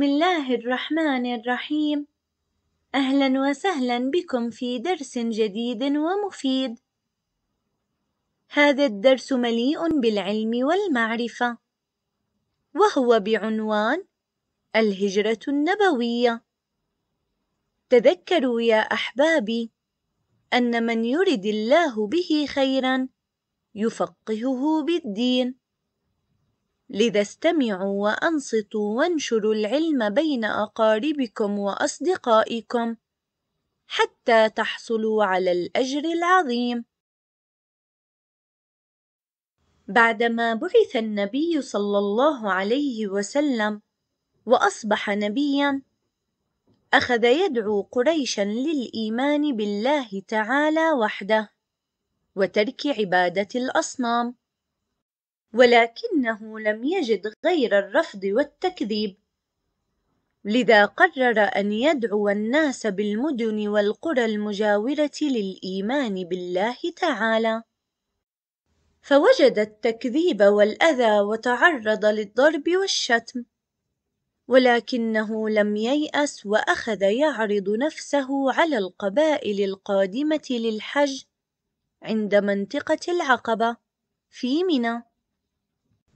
بسم الله الرحمن الرحيم. أهلا وسهلا بكم في درس جديد ومفيد. هذا الدرس مليء بالعلم والمعرفة وهو بعنوان الهجرة النبوية. تذكروا يا أحبابي أن من يرد الله به خيرا يفقهه بالدين. لذا استمعوا وأنصتوا وانشروا العلم بين أقاربكم وأصدقائكم حتى تحصلوا على الأجر العظيم. بعدما بعث النبي صلى الله عليه وسلم وأصبح نبيا أخذ يدعو قريشا للإيمان بالله تعالى وحده وترك عبادة الأصنام. ولكنه لم يجد غير الرفض والتكذيب. لذا قرر أن يدعو الناس بالمدن والقرى المجاورة للإيمان بالله تعالى. فوجد التكذيب والأذى وتعرض للضرب والشتم. ولكنه لم ييأس وأخذ يعرض نفسه على القبائل القادمة للحج عند منطقة العقبة في منى.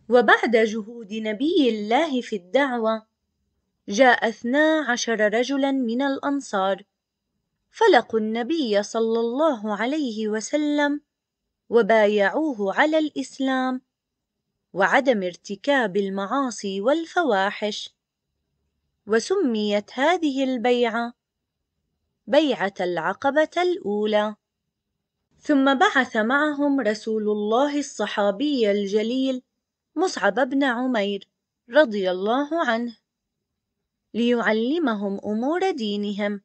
وبعد جهود نبي الله في الدعوة جاء اثنا عشر رجلا من الأنصار فلقوا النبي صلى الله عليه وسلم وبايعوه على الإسلام وعدم ارتكاب المعاصي والفواحش. وسميت هذه البيعة بيعة العقبة الأولى. ثم بعث معهم رسول الله الصحابي الجليل مصعب بن عمير رضي الله عنه ليعلمهم أمور دينهم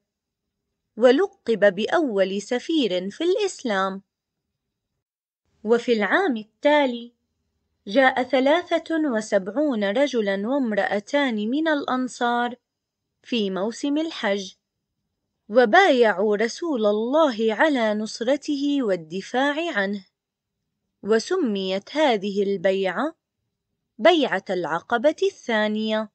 ولقب بأول سفير في الإسلام. وفي العام التالي جاء ثلاثة وسبعون رجلا وامرأتان من الأنصار في موسم الحج وبايعوا رسول الله على نصرته والدفاع عنه. وسميت هذه البيعة بيعة العقبة الثانية.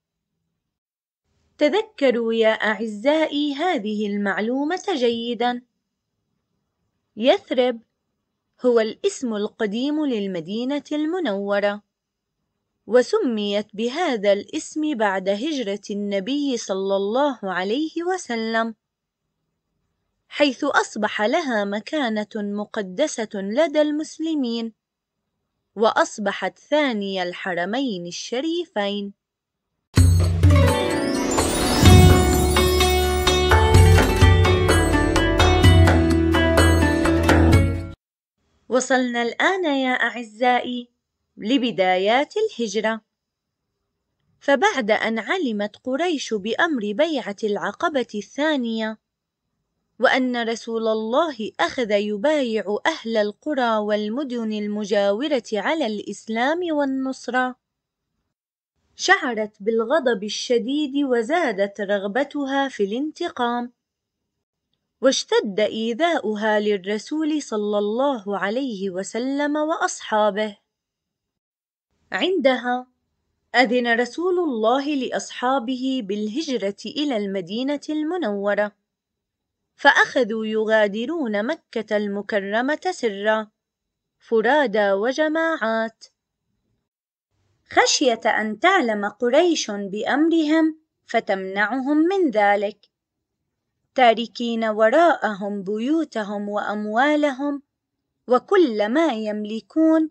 تذكروا يا أعزائي هذه المعلومة جيدا. يثرب هو الاسم القديم للمدينة المنورة وسميت بهذا الاسم بعد هجرة النبي صلى الله عليه وسلم حيث أصبح لها مكانة مقدسة لدى المسلمين. وأصبحت ثاني الحرمين الشريفين. وصلنا الآن يا أعزائي لبدايات الهجرة. فبعد أن علمت قريش بأمر بيعة العقبة الثانية وأن رسول الله أخذ يبايع أهل القرى والمدن المجاورة على الإسلام والنصرة. شعرت بالغضب الشديد وزادت رغبتها في الانتقام. واشتد إيذاؤها للرسول صلى الله عليه وسلم وأصحابه. عندها أذن رسول الله لأصحابه بالهجرة إلى المدينة المنورة. فأخذوا يغادرون مكة المكرمة سرا. فرادى وجماعات. خشية أن تعلم قريش بأمرهم فتمنعهم من ذلك. تاركين وراءهم بيوتهم وأموالهم وكل ما يملكون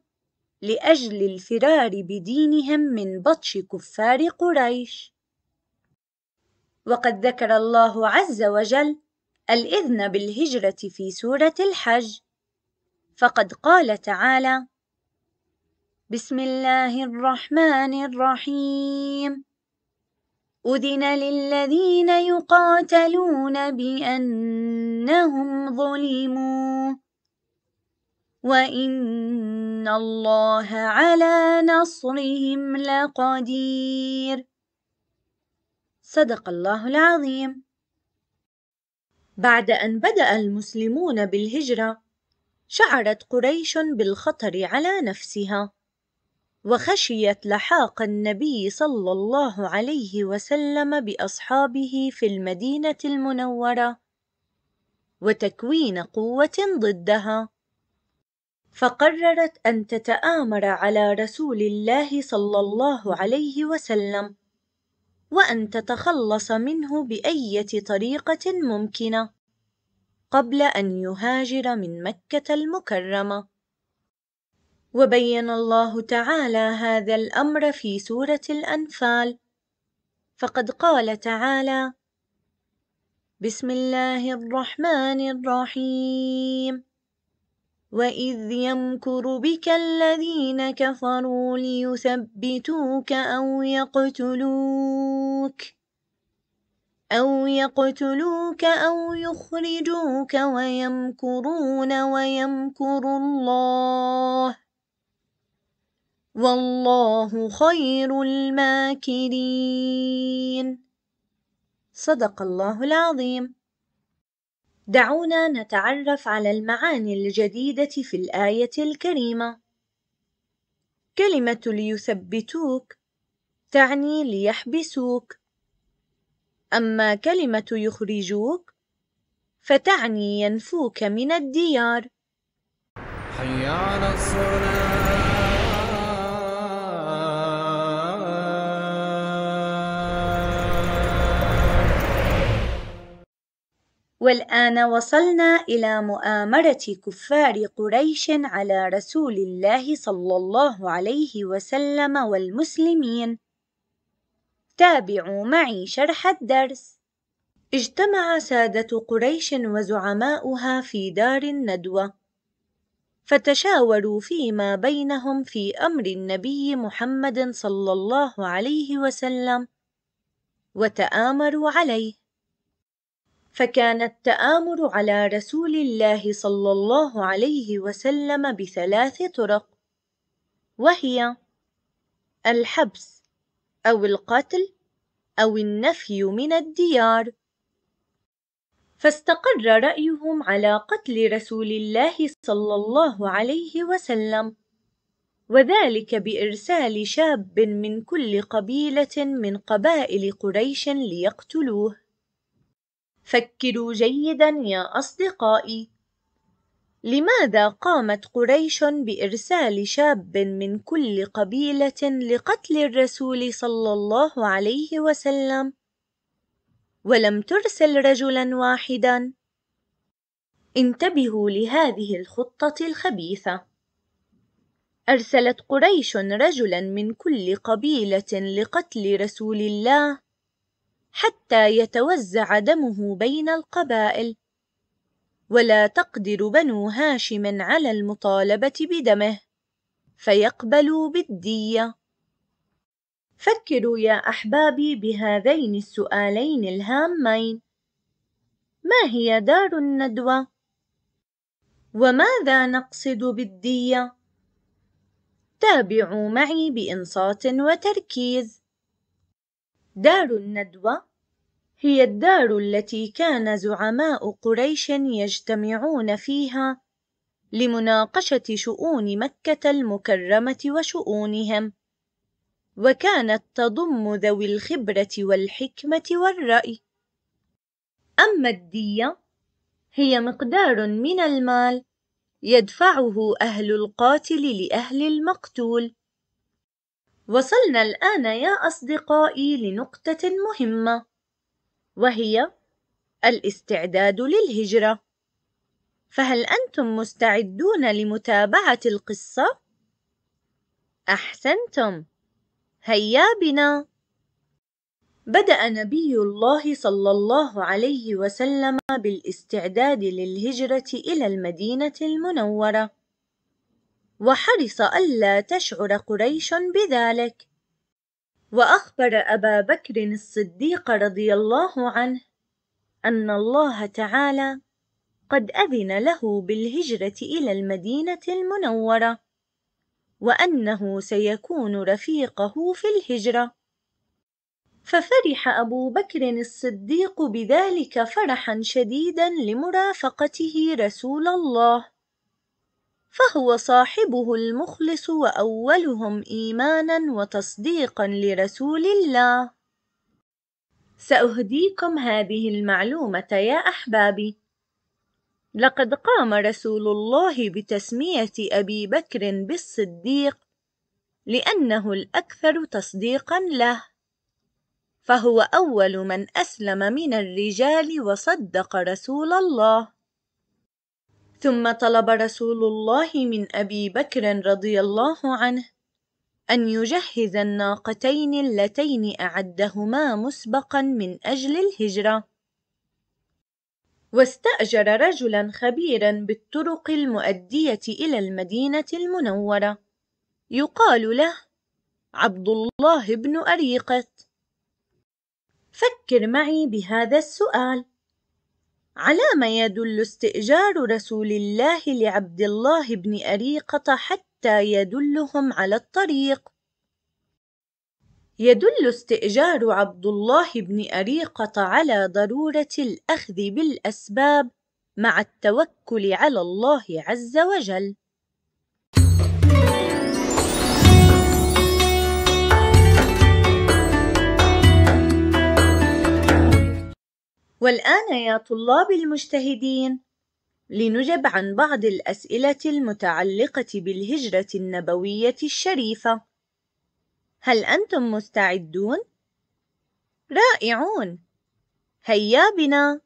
لأجل الفرار بدينهم من بطش كفار قريش. وقد ذكر الله عز وجل الإذن بالهجرة في سورة الحج. فقد قال تعالى بسم الله الرحمن الرحيم. أذن للذين يقاتلون بأنهم ظلموا. وإن الله على نصرهم لقدير. صدق الله العظيم. بعد أن بدأ المسلمون بالهجرة، شعرت قريش بالخطر على نفسها، وخشيت لحاق النبي صلى الله عليه وسلم بأصحابه في المدينة المنورة وتكوين قوة ضدها. فقررت أن تتآمر على رسول الله صلى الله عليه وسلم. وأن تتخلص منه بأية طريقة ممكنة. قبل أن يهاجر من مكة المكرمة. وبين الله تعالى هذا الأمر في سورة الأنفال. فقد قال تعالى بسم الله الرحمن الرحيم. واذ يمكر بك الذين كفروا ليثبتوك أو يقتلوك أو يقتلوك أو يخرجوك ويمكرون ويمكر الله والله خير الماكرين. صدق الله العظيم. دعونا نتعرف على المعاني الجديدة في الآية الكريمة. كلمة ليثبتوك تعني ليحبسوك، أما كلمة يخرجوك فتعني ينفوك من الديار. حي على الصلاة والآن وصلنا إلى مؤامرة كفار قريش على رسول الله صلى الله عليه وسلم والمسلمين. تابعوا معي شرح الدرس. اجتمع سادة قريش وزعماؤها في دار الندوة، فتشاوروا فيما بينهم في أمر النبي محمد صلى الله عليه وسلم، وتآمروا عليه. فكان التآمر على رسول الله صلى الله عليه وسلم بثلاث طرق وهي الحبس أو القتل أو النفي من الديار. فاستقر رأيهم على قتل رسول الله صلى الله عليه وسلم وذلك بإرسال شاب من كل قبيلة من قبائل قريش ليقتلوه. فكروا جيدا يا أصدقائي. لماذا قامت قريش بإرسال شاب من كل قبيلة لقتل الرسول صلى الله عليه وسلم؟ ولم ترسل رجلا واحدا. انتبهوا لهذه الخطة الخبيثة. أرسلت قريش رجلا من كل قبيلة لقتل رسول الله حتى يتوزع دمه بين القبائل. ولا تقدر بنو هاشم على المطالبة بدمه فيقبلوا بالدية. فكروا يا أحبابي بهذين السؤالين الهامين. ما هي دار الندوة؟ وماذا نقصد بالدية؟ تابعوا معي بإنصات وتركيز. دار الندوة هي الدار التي كان زعماء قريش يجتمعون فيها لمناقشة شؤون مكة المكرمة وشؤونهم، وكانت تضم ذوي الخبرة والحكمة والرأي. أما الدية هي مقدار من المال يدفعه أهل القاتل لأهل المقتول وصلنا الآن يا أصدقائي لنقطة مهمة وهي الاستعداد للهجرة. فهل أنتم مستعدون لمتابعة القصة؟ أحسنتم. هيا بنا. بدأ نبي الله صلى الله عليه وسلم بالاستعداد للهجرة إلى المدينة المنورة. وحرص ألا تشعر قريش بذلك. وأخبر أبا بكر الصديق رضي الله عنه أن الله تعالى قد أذن له بالهجرة إلى المدينة المنورة وأنه سيكون رفيقه في الهجرة. ففرح أبو بكر الصديق بذلك فرحا شديدا لمرافقته رسول الله. فهو صاحبه المخلص وأولهم إيمانا وتصديقا لرسول الله. سأهديكم هذه المعلومة يا أحبابي. لقد قام رسول الله بتسمية أبي بكر بالصديق لأنه الأكثر تصديقا له. فهو أول من أسلم من الرجال وصدق رسول الله. ثم طلب رسول الله من أبي بكر رضي الله عنه أن يجهز الناقتين اللتين أعدهما مسبقا من أجل الهجرة. واستأجر رجلا خبيرا بالطرق المؤدية إلى المدينة المنورة. يقال له عبد الله بن أريقة. فكر معي بهذا السؤال. على ما يدل استئجار رسول الله لعبد الله بن أريقة حتى يدلهم على الطريق. يدل استئجار عبد الله بن أريقة على ضرورة الأخذ بالأسباب مع التوكل على الله عز وجل. والآن يا طلاب المجتهدين لنجب عن بعض الأسئلة المتعلقة بالهجرة النبوية الشريفة. هل أنتم مستعدون؟ رائعون. هيا بنا.